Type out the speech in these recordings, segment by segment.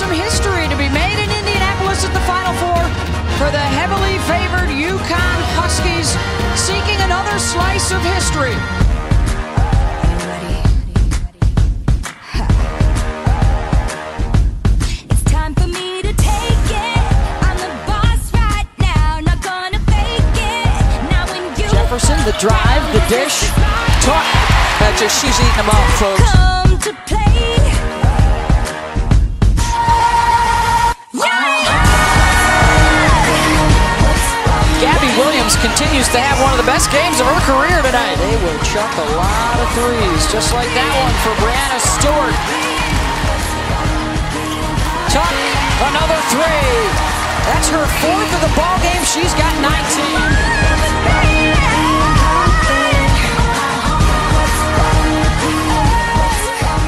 some history to be made in Indianapolis at the Final Four for the heavily favored UConn Huskies, seeking another slice of history. It's time for me to take it. I'm the boss right now, not gonna fake it. Now when you Jefferson, the drive, the dish. Talk. That's just she's eating them up, folks. Continues to have one of the best games of her career tonight. They will chuck a lot of threes, just like that one for Breanna Stewart. Tuck, another three. That's her fourth of the ball game. She's got 19.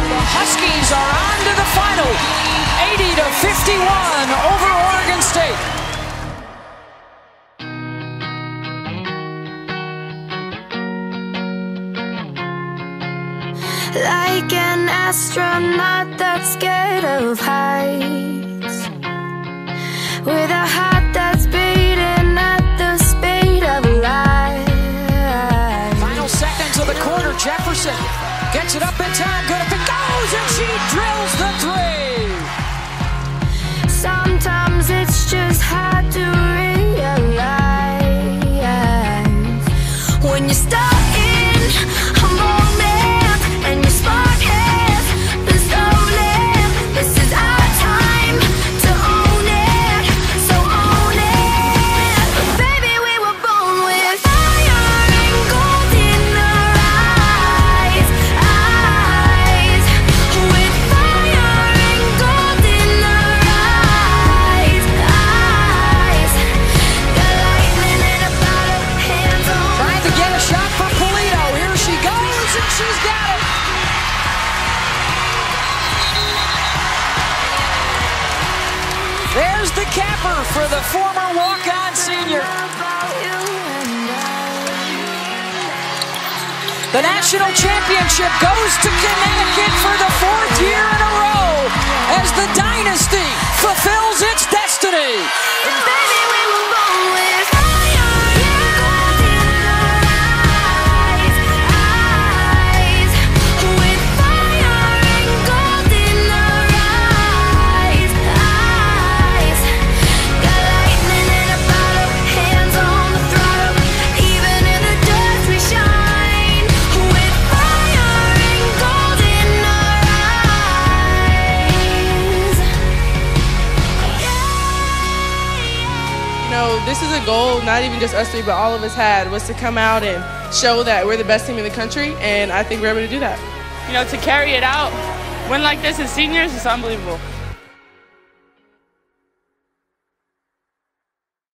The Huskies are on to the final, 80 to 51 over Oregon State. Like an astronaut that's scared of heights. With a heart that's beating at the speed of light. Final seconds of the quarter. Jefferson gets it up in time. Good if it goes, and she drills There's the capper for the former walk-on senior. The national championship goes to Connecticut for the fourth year in a row as the dynasty fulfills know, this is a goal not even just us three, but all of us had was to come out and show that we're the best team in the country, and I think we're able to do that. you know, to carry it out, win like this as seniors is unbelievable.